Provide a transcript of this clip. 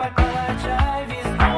Feel good.